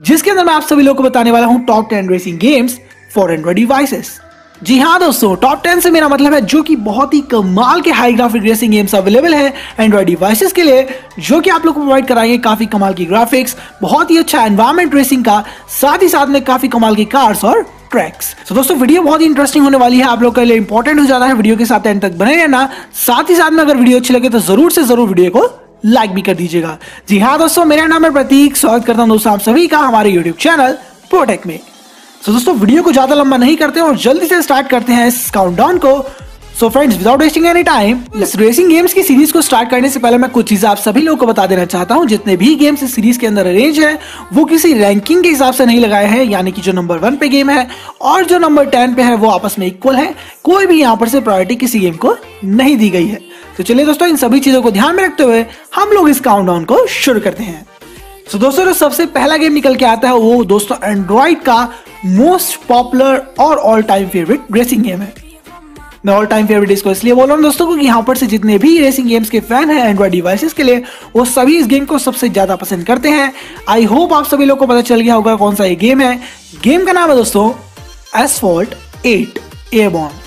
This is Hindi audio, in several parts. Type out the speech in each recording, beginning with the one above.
जिसके अंदर मैं आप सभी लोगों को बताने वाला हूँ top ten racing games for Android devices जी हाँ दोस्तों टॉप टेन से मेरा मतलब है जो कि बहुत ही कमाल के high graphic racing games available है एंड्रॉइड डिवाइसेस के लिए जो कि आप लोग को प्रोवाइड कराएँगे काफ़ी कमाल की ग्राफिक्स बहुत ही अच्छा एनवायरमेंट रेसिंग का साथ ही साथ में काफ़ी कमाल की कार्स और ट्रैक्स तो so, दोस्तों वीडियो बहुत ही इंटरेस्टिंग होने वाली है आप लोग के लिए इंपॉर्टेंट हो जाता है वीडियो के साथ एंड तक बने रहना। साथ ही साथ में अगर वीडियो अच्छी लगे तो ज़रूर से ज़रूर वीडियो को लाइक भी कर दीजिएगा। जी हाँ दोस्तों, मेरा नाम है प्रतीक। स्वागत करता हूँ दोस्तों आप सभी का हमारे यूट्यूब चैनल प्रोटेक में। सो दोस्तों वीडियो को ज़्यादा लंबा नहीं करते और जल्दी से स्टार्ट करते हैं इस काउंटडाउन को। So friends without wasting any time racing games की सीरीज़ को स्टार्ट करने से पहले मैं कुछ चीज़ें आप सभी लोगों को बता देना चाहता हूँ। जितने भी गेम्स इस सीरीज़ के अंदर अरेंज है, वो किसी रैंकिंग के हिसाब से नहीं लगाए हैं, यानी कि जो नंबर वन पे गेम है और जो नंबर टेन पे है, वो आपस में इक्वल है। कोई भी यहाँ पर से प्रायोरिटी किसी गेम को नहीं दी गई है। तो चलिए दोस्तों, इन सभी चीज़ों को ध्यान में रखते हुए हम लोग इस काउंटडाउन को शुरू करते हैं। तो दोस्तों, जो सबसे पहला गेम निकल के आता है, वो दोस्तों एंड्रॉइड का मोस्ट पॉपुलर और all time favourite racing game है। मैं ऑल टाइम फेवरेट इसको इसलिए बोल रहा हूँ दोस्तों, क्योंकि यहाँ पर से जितने भी रेसिंग गेम्स के फ़ैन हैं एंड्रॉइड डिवाइसेस के लिए, वो सभी इस गेम को सबसे ज़्यादा पसंद करते हैं। आई होप आप सभी लोग को पता चल गया होगा कौन सा ये गेम है। गेम का नाम है दोस्तों एसफॉल्ट एट एयरबॉर्न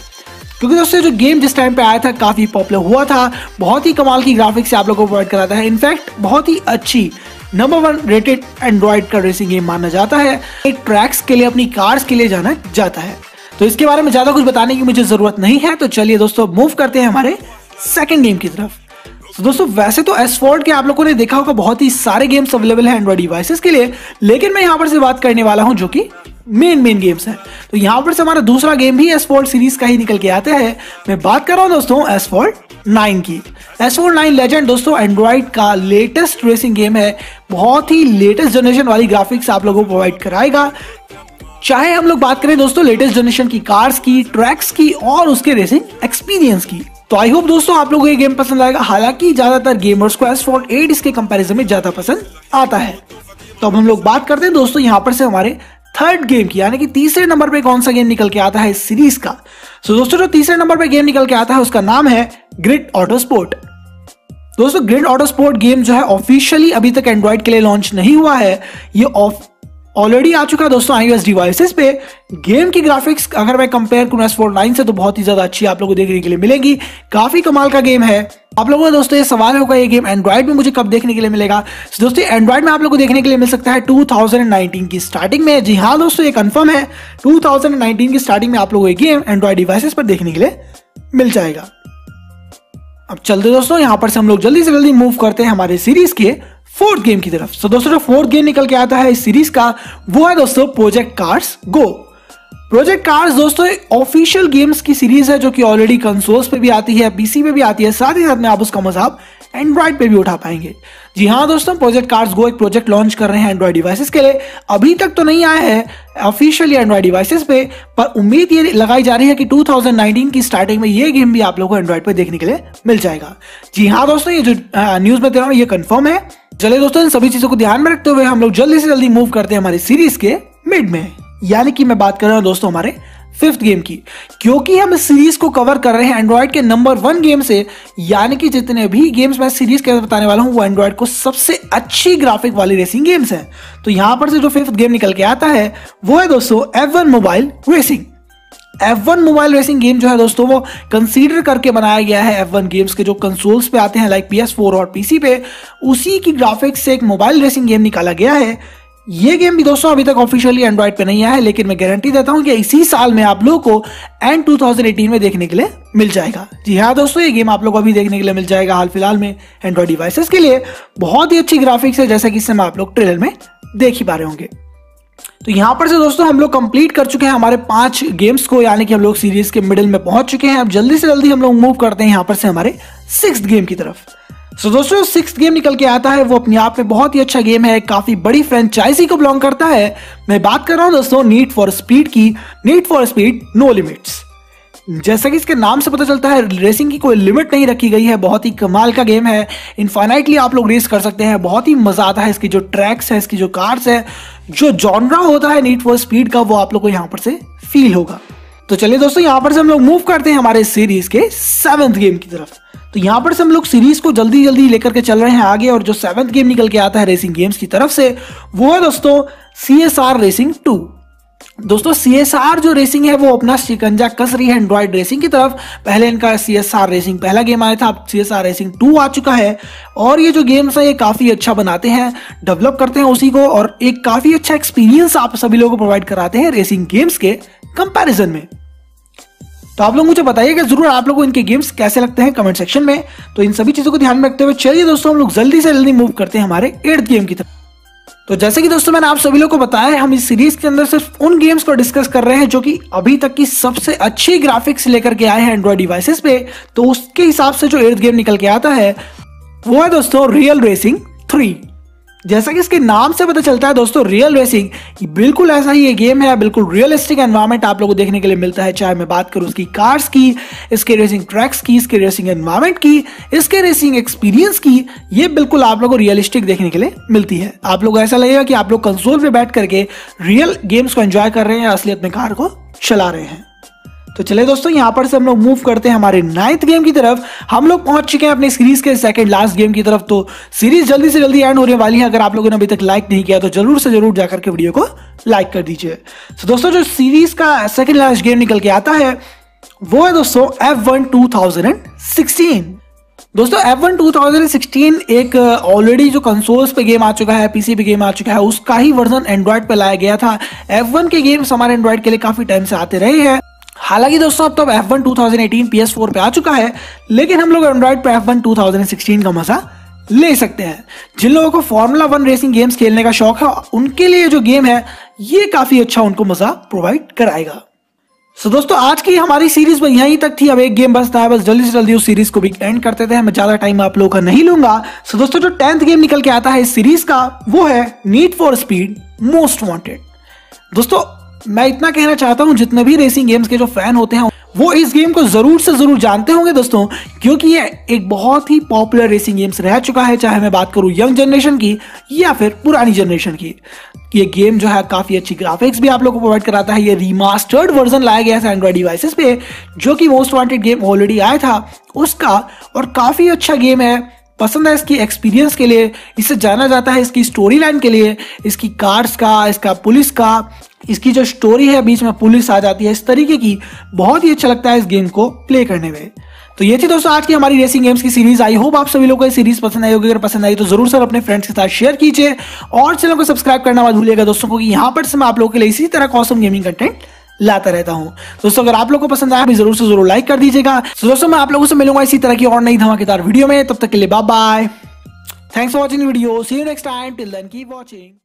क्योंकि दोस्तों जो गेम जिस टाइम पे आया था, काफ़ी पॉपुलर हुआ था। बहुत ही कमाल की ग्राफिक्स से आप लोगों को प्रोवाइड कराता है। इनफैक्ट बहुत ही अच्छी नंबर वन रेटेड एंड्रॉइड का रेसिंग गेम माना जाता है। एक ट्रैक्स के लिए, अपनी कार्स के लिए जाना जाता है। तो इसके बारे में ज़्यादा कुछ बताने की मुझे ज़रूरत नहीं है। तो चलिए दोस्तों मूव करते हैं हमारे सेकेंड गेम की तरफ़। तो दोस्तों, वैसे तो एसफोर्ड के आप लोगों ने देखा होगा, बहुत ही सारे गेम्स अवेलेबल हैं एंड्रॉइड डिवाइसेस के लिए। लेकिन मैं यहाँ पर से बात करने वाला हूँ जो कि मेन मेन गेम्स हैं। तो यहाँ पर से हमारा दूसरा गेम भी एसफोर्ड सीरीज़ का ही निकल के आता है। मैं बात कर रहा हूँ दोस्तों एसफोर्ड नाइन की। एसफोर्ड नाइन लेजेंड दोस्तों एंड्रॉइड का लेटेस्ट रेसिंग गेम है। बहुत ही लेटेस्ट जनरेशन वाली ग्राफिक्स आप लोगों को प्रोवाइड कराएगा। चाहे हम लोग बात करें दोस्तों लेटेस्ट जनरेशन की कार्स की ट्रैक्स की और उसके रेसिंग एक्सपीरियंस की। तो आई होप दोस्तों आप लोगों को ये गेम पसंद आएगा। हालाँकि ज़्यादातर गेमर्स को एस फोर एट इसके कंपैरिजन में ज़्यादा पसंद आता है। तो अब हम लोग बात करते हैं दोस्तों यहाँ पर से हमारे थर्ड गेम की यानी कि तीसरे नंबर पे कौन सा गेम निकल के आता है इस सीरीज़ का? सो so, दोस्तों जो तीसरे नंबर पे गेम निकल के आता है उसका नाम है ग्रिड ऑटो स्पोर्ट दोस्तों ग्रिड ऑटो स्पोर्ट गेम जो है ऑफिशियली अभी तक एंड्रॉइड के लिए लॉन्च नहीं हुआ है। ये ऑलरेडी आ चुका है दोस्तों आईओएस डिवाइसेस पे। गेम की ग्राफिक्स अगर मैं कंपेयर करूँ एस फोर नाइन से तो बहुत ही ज़्यादा अच्छी आप लोगों को देखने के लिए मिलेगी। काफ़ी कमाल का गेम है। आप लोगों का दोस्तों ये सवाल होगा ये गेम एंड्रॉइड में मुझे कब देखने के लिए मिलेगा? so, दोस्तों एंड्रॉइड में आप लोगों को देखने के लिए मिल सकता है 2019 की स्टार्टिंग में। जी हाँ दोस्तों ये कंफर्म है। 2019 की स्टार्टिंग में आप लोगों को ये गेम एंड्रॉइड डिवाइसेस पर देखने के लिए मिल जाएगा। अब चलते दोस्तों यहाँ पर से हम लोग जल्दी से जल्दी मूव करते हैं हमारे सीरीज़ के। फोर्थ गेम की तरफ़। सो दोस्तों, जो फोर्थ गेम निकल के आता है इस सीरीज़ का, वो है दोस्तों Project Cars Go Project Cars दोस्तों ऑफिशियल गेम्स की सीरीज़ है जो कि ऑलरेडी कंसोल्स पे भी आती है पीसी पे भी आती है, साथ ही साथ में आप उसका मज़ाक एंड्रॉइड पे भी उठा पाएँगे। जी हाँ दोस्तों प्रोजेक्ट कार्स गो एक प्रोजेक्ट लॉन्च कर रहे हैं एंड्रॉइड डिवाइसेस के लिए। अभी तक तो नहीं आया है ऑफिशियली एंड्रॉइड डिवाइसेस पे, पर उम्मीद ये लगाई जा रही है कि 2019 की स्टार्टिंग में ये गेम भी आप लोगों को एंड्रॉइड पे देखने के लिए मिल जाएगा। जी हाँ दोस्तों, ये जो न्यूज़ में दे रहा हूँ, ये कंफर्म है। चलिए दोस्तों, इन सभी चीज़ों को ध्यान में रखते हुए हम लोग जल्दी से जल्दी मूव करते हैं हमारी सीरीज़ के मिड में। यानी कि मैं बात कर रहा हूँ दोस्तों हमारे फिफ्थ गेम की। क्योंकि हम इस सीरीज़ को कवर कर रहे हैं एंड्रॉइड के नंबर वन गेम से, यानी कि जितने भी गेम्स मैं सीरीज़ के अंदर बताने वाला हूँ, वो एंड्रॉइड को सबसे अच्छी ग्राफिक वाली रेसिंग गेम्स हैं। तो यहाँ पर से जो फिफ्थ गेम निकल के आता है, वो है दोस्तों एव mobile racing F1 mobile racing game जो है दोस्तों, वो कंसीडर करके बनाया गया है F1 गेम्स के जो कंसोल्स पे आते हैं लाइक PS4 और PC पे, उसी की ग्राफिक्स से एक मोबाइल रेसिंग गेम निकाला गया है। ये गेम भी दोस्तों अभी तक ऑफिशियली एंड्रॉइड पे नहीं आया है, लेकिन मैं गारंटी देता हूँ कि इसी साल में आप लोगों को एंड 2018 में देखने के लिए मिल जाएगा। जी हाँ दोस्तों, ये गेम आप लोग अभी देखने के लिए मिल जाएगा हाल फ़िलहाल में एंड्रॉइड डिवाइसेस के लिए। बहुत ही अच्छी ग्राफिक्स है, जैसा कि इससे आप लोग ट्रेलर में देख ही पा रहे होंगे। तो यहाँ पर से दोस्तों हम लोग कंप्लीट कर चुके हैं हमारे पाँच गेम्स को यानी कि हम लोग सीरीज़ के मिडिल में पहुँच चुके हैं। अब जल्दी से जल्दी हम लोग मूव करते हैं यहाँ पर से हमारे सिक्स गेम की तरफ़। सो so, दोस्तों सिक्स गेम निकल के आता है। वो अपने आप में बहुत ही अच्छा गेम है। काफ़ी बड़ी फ्रेंचाइजी को बिलोंग करता है। मैं बात कर रहा हूँ दोस्तों नीट फॉर स्पीड की। Need for Speed No Limits जैसा कि इसके नाम से पता चलता है रेसिंग की कोई लिमिट नहीं रखी गई है, बहुत ही कमाल का गेम है। इनफाइनाइटली आप लोग रेस कर सकते हैं, बहुत ही मज़ा आता है इसकी जो ट्रैक्स है, इसकी जो कार्स है, जो जॉनरा होता है नीट फॉर स्पीड का, वो आप लोग को यहाँ पर से फील होगा। तो चलिए दोस्तों, यहाँ पर से हम लोग मूव करते हैं हमारे सीरीज़ के सेवंथ गेम की तरफ़। तो यहाँ पर से हम लोग सीरीज़ को जल्दी जल्दी लेकर के चल रहे हैं आगे, और जो सेवंथ गेम निकल के आता है रेसिंग गेम्स की तरफ़ से, वो है दोस्तों C S R racing two दोस्तों आर जो रेसिंग है, वो अपना शिकंजा कस रही है एंड्रॉइड रेसिंग की तरफ़। पहले इनका सी एस आर रेसिंग पहला गेम आया था, अब आर रेसिंग टू आ चुका है। और ये जो गेम्स है, ये काफ़ी अच्छा बनाते हैं डेवलप करते हैं उसी को, और एक काफ़ी अच्छा एक्सपीरियंस आप सभी लोगों को प्रोवाइड कराते हैं रेसिंग गेम्स के कंपैरिजन में। तो आप लोग मुझे बताइएगा, ज़रूर आप लोगों को इनके गेम्स कैसे लगते हैं कमेंट सेक्शन में। तो इन सभी चीज़ों को ध्यान में रखते हुए चलिए दोस्तों, हम लोग जल्दी से जल्दी मूव करते हैं हमारे एट्थ गेम की तरफ़। तो जैसे कि दोस्तों मैंने आप सभी लोगों को बताया हम इस सीरीज़ के अंदर सिर्फ़ उन गेम्स को डिस्कस कर रहे हैं जो कि अभी तक की सबसे अच्छी ग्राफिक्स लेकर के आए हैं एंड्रॉइड डिवाइसेस पे। तो उसके हिसाब से जो एर्थ गेम निकल के आता है, वो है दोस्तों रियल रेसिंग थ्री जैसा कि इसके नाम से पता चलता है दोस्तों रियल रेसिंग बिल्कुल ऐसा ही ये गेम है, बिल्कुल रियलिस्टिक एनवायरमेंट आप लोगों को देखने के लिए मिलता है। चाहे मैं बात करूँ उसकी कार्स की, इसके रेसिंग ट्रैक्स की, इसके रेसिंग एनवायरमेंट की, इसके रेसिंग एक्सपीरियंस की, ये बिल्कुल आप लोग को रियलिस्टिक देखने के लिए मिलती है। आप लोग ऐसा लगेगा कि आप लोग कंसोल पर बैठ करके रियल गेम्स को एंजॉय कर रहे हैं असलियत में कार को चला रहे हैं। तो चले दोस्तों, यहाँ पर से हम लोग मूव करते हैं हमारे नाइन्थ गेम की तरफ़। हम लोग पहुँच चुके हैं अपने सीरीज़ के सेकंड लास्ट गेम की तरफ़। तो सीरीज़ जल्दी से जल्दी एंड होने वाली है। अगर आप लोगों ने अभी तक लाइक नहीं किया तो ज़रूर से ज़रूर जाकर के वीडियो को लाइक कर दीजिए। तो दोस्तों, जो सीरीज़ का सेकेंड लास्ट गेम निकल के आता है, वो है दोस्तों F one two thousand and sixteen दोस्तों F1 2016 एक ऑलरेडी जो कंसोल्स पे गेम आ चुका है पीसी पे गेम आ चुका है, उसका ही वर्जन एंड्रॉइड पे लाया गया था। F1 के गेम्स हमारे एंड्रॉइड के लिए काफ़ी टाइम से आते रहे हैं। हालाँकि दोस्तों अब तो एफ़ वन टू थाउज़ेंड पी आ चुका है लेकिन हम लोग एंड्रॉइड पे एफ़ वन टू का मज़ा ले सकते हैं। जिन लोगों को फॉर्मूला वन रेसिंग गेम्स खेलने का शौक है उनके लिए जो गेम है ये काफ़ी अच्छा उनको मज़ा प्रोवाइड कराएगा। सो so, दोस्तों आज की हमारी सीरीज़ में यहीं तक थी। अब एक गेम बचता है बस जल्दी से जल्दी उस सीरीज़ को भी एंड करते थे। मैं ज़्यादा टाइम आप लोगों का नहीं लूँगा। सो so, दोस्तों जो टेंथ गेम निकल के आता है इस सीरीज़ का वो है Need for Speed Most Wanted दोस्तों मैं इतना कहना चाहता हूँ, जितने भी रेसिंग गेम्स के जो फ़ैन होते हैं, वो इस गेम को ज़रूर से ज़रूर जानते होंगे दोस्तों, क्योंकि ये एक बहुत ही पॉपुलर रेसिंग गेम्स रह चुका है, चाहे मैं बात करूँ यंग जनरेशन की, या फिर पुरानी जनरेशन की। ये गेम जो है, काफ़ी अच्छी ग्राफिक्स भी आप लोगों को प्रोवाइड कराता है। ये रिमास्टर्ड वर्जन लाया गया था एंड्रॉइड डिवाइसेस पे, जो कि मोस्ट वांटेड गेम ऑलरेडी आया था, उसका और काफ़ी अच्छा गेम है। पसंद है इसकी एक्सपीरियंस के लिए, इसे जाना जाता है इसकी स्टोरी लाइन के लिए, इसकी कार्स का, इसका पुलिस का इसकी जो स्टोरी है बीच में पुलिस आ जाती है, इस तरीके की बहुत ही अच्छा लगता है इस गेम को प्ले करने में। तो ये थी दोस्तों, आज की हमारी रेसिंग गेम्स की सीरीज़ आई होप आप सभी लोगों को ये सीरीज़ पसंद आई होगी। अगर पसंद आई तो ज़रूर सर अपने फ्रेंड्स के साथ शेयर कीजिए। और चैनल को सब्सक्राइब करना मत भूलिएगा दोस्तों को यहाँ पर से मैं आप लोगों के लिए इसी तरह कॉसम गेमिंग कंटेंट लाता रहता हूँ। दोस्तों, अगर आप लोगों को पसंद आया भी ज़रूर से ज़रूर लाइक कर दीजिएगा। तो दोस्तों, मैं आप लोगों से मिलूँगा इसी तरह की और नई धमाकेदार वीडियो में। तब तक के लिए bye bye thanks for watching video see you next time till then keep watching